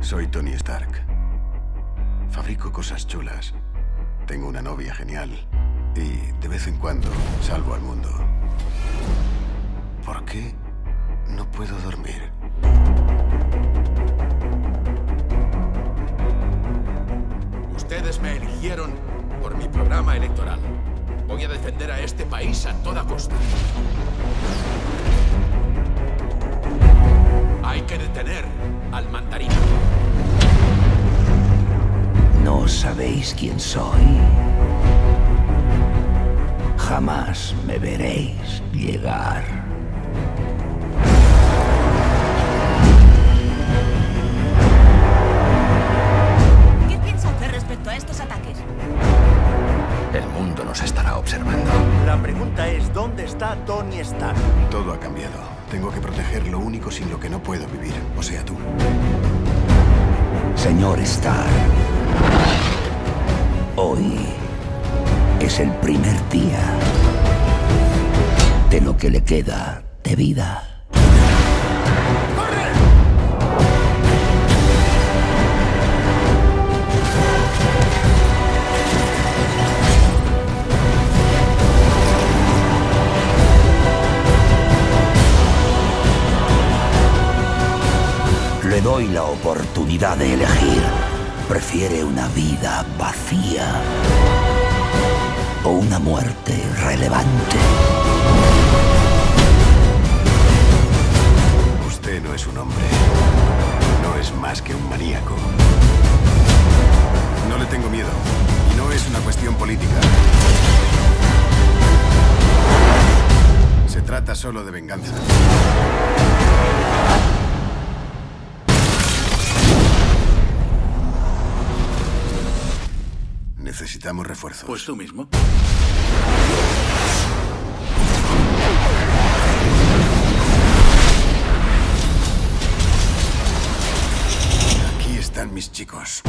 Soy Tony Stark. Fabrico cosas chulas. Tengo una novia genial. Y de vez en cuando salvo al mundo. ¿Por qué no puedo dormir? Ustedes me eligieron por mi programa electoral. Voy a defender a este país a toda costa. Al mandarín. No sabéis quién soy. Jamás me veréis llegar. Mundo nos estará observando. La pregunta es, ¿dónde está Tony Stark? Todo ha cambiado. Tengo que proteger lo único sin lo que no puedo vivir. O sea, tú. Señor Stark, hoy es el primer día de lo que le queda de vida. Doy la oportunidad de elegir. ¿Prefiere una vida vacía o una muerte relevante? Usted no es un hombre. No es más que un maníaco. No le tengo miedo. Y no es una cuestión política. Se trata solo de venganza. Necesitamos refuerzos. Pues tú mismo. Aquí están mis chicos.